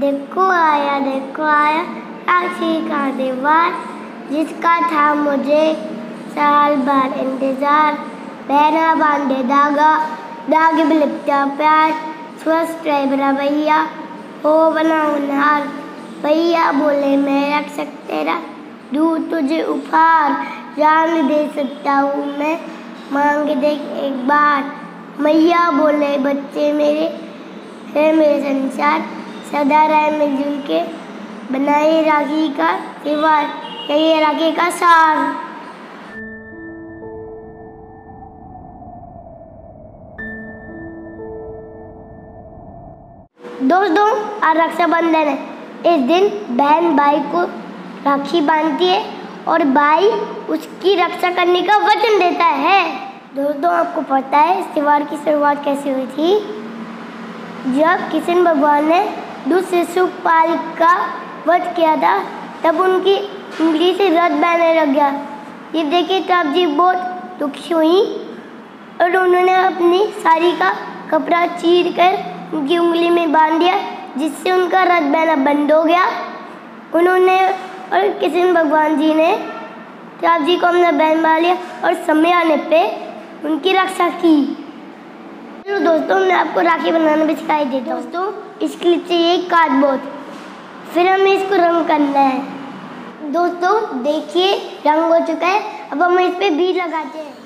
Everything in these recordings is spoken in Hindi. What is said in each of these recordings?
देखो आया देखो आया राखी का दीवार जिसका था मुझे साल भर इंतज़ार। पहना बांधे धागा भी लिपटा प्यार, स्वस्थ रहे मेरा भैया, हो बना उनहार। भैया बोले, मैं रख सकते रहा दू तुझे उपहार, जान दे सकता हूँ मैं, मांग देख एक बार। मैया बोले, बच्चे मेरे है मेरे संसार सदा रहे मिलजुल के बनाए राखी का त्योहार ये राखी का सार दोस्तों, आज रक्षाबंधन है। इस दिन बहन भाई को राखी बांधती है और भाई उसकी रक्षा करने का वचन देता है। दोस्तों, आपको पता है इस त्यौहार की शुरुआत कैसे हुई थी? जब किशन भगवान ने दूसरे सुखपाल का वध किया था, तब उनकी उंगली से रथ बहने लग गया। ये देखिए तब जी बहुत दुखी हुई और उन्होंने अपनी साड़ी का कपड़ा चीर कर उनकी उंगली में बाँध दिया, जिससे उनका रथ बहना बंद हो गया। उन्होंने और किशन भगवान जी ने राम जी को अपना बहन बना लिया और समय आने पे उनकी रक्षा की। तो दोस्तों, मैं आपको राखी बनाना भी सिखाई देता हूँ। दोस्तों, इसके लिए चाहिए कार्डबोर्ड फिर हमें इसको रंग करना है। दोस्तों, देखिए, रंग हो चुका है। अब हम इस पर बीज लगाते हैं।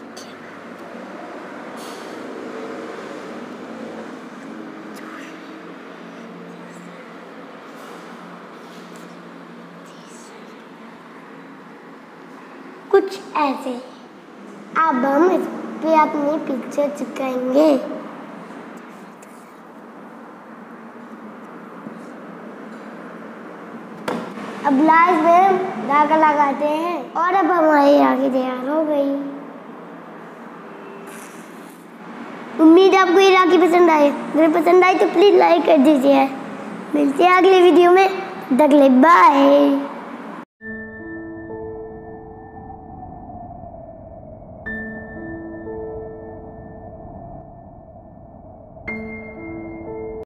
कुछ ऐसे। अब हम इस पे अपनी पिक्चर चिपकाएँगे। अब लास्ट में धागा लगाते हैं। और अब हमारी राखी तैयार हो गई। उम्मीद आपको ये राखी पसंद आए अगर पसंद आई तो प्लीज़ लाइक कर दीजिए। मिलते हैं अगले वीडियो में। तक बाय